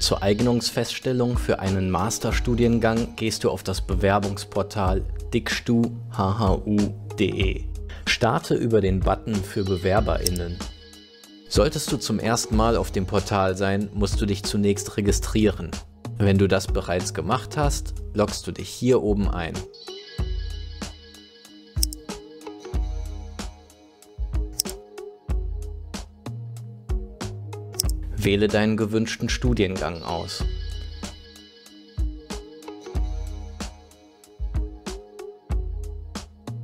Zur Eignungsfeststellung für einen Masterstudiengang gehst du auf das Bewerbungsportal dickstu.hhu.de. Starte über den Button für BewerberInnen. Solltest du zum ersten Mal auf dem Portal sein, musst du dich zunächst registrieren. Wenn du das bereits gemacht hast, loggst du dich hier oben ein. Wähle deinen gewünschten Studiengang aus.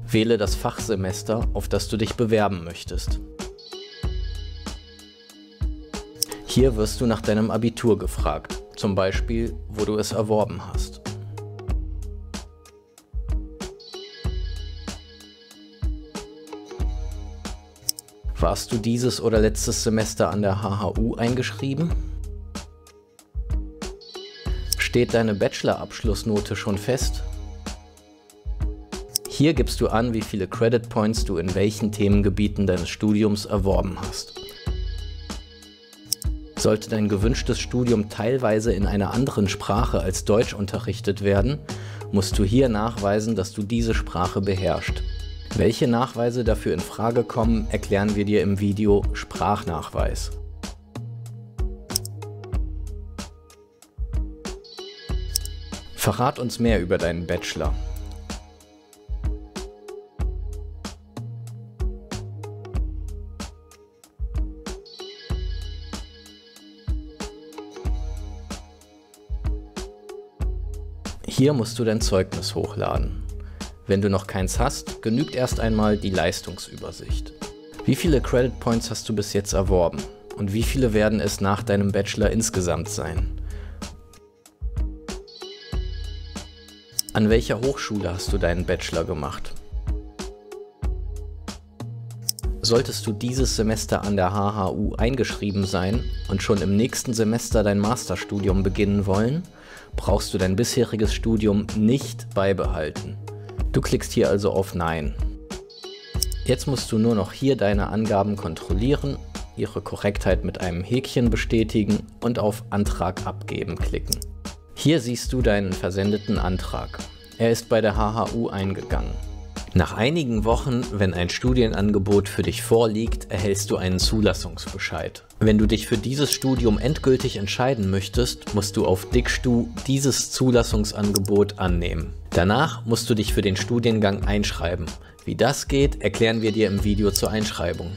Wähle das Fachsemester, auf das du dich bewerben möchtest. Hier wirst du nach deinem Abitur gefragt, zum Beispiel, wo du es erworben hast. Warst du dieses oder letztes Semester an der HHU eingeschrieben? Steht deine Bachelor-Abschlussnote schon fest? Hier gibst du an, wie viele Credit Points du in welchen Themengebieten deines Studiums erworben hast. Sollte dein gewünschtes Studium teilweise in einer anderen Sprache als Deutsch unterrichtet werden, musst du hier nachweisen, dass du diese Sprache beherrschst. Welche Nachweise dafür in Frage kommen, erklären wir dir im Video Sprachnachweis. Verrat uns mehr über deinen Bachelor. Hier musst du dein Zeugnis hochladen. Wenn du noch keins hast, genügt erst einmal die Leistungsübersicht. Wie viele Credit Points hast du bis jetzt erworben? Und wie viele werden es nach deinem Bachelor insgesamt sein? An welcher Hochschule hast du deinen Bachelor gemacht? Solltest du dieses Semester an der HHU eingeschrieben sein und schon im nächsten Semester dein Masterstudium beginnen wollen, brauchst du dein bisheriges Studium nicht beibehalten. Du klickst hier also auf Nein. Jetzt musst du nur noch hier deine Angaben kontrollieren, ihre Korrektheit mit einem Häkchen bestätigen und auf Antrag abgeben klicken. Hier siehst du deinen versendeten Antrag. Er ist bei der HHU eingegangen. Nach einigen Wochen, wenn ein Studienangebot für dich vorliegt, erhältst du einen Zulassungsbescheid. Wenn du dich für dieses Studium endgültig entscheiden möchtest, musst du auf Dickstu dieses Zulassungsangebot annehmen. Danach musst du dich für den Studiengang einschreiben. Wie das geht, erklären wir dir im Video zur Einschreibung.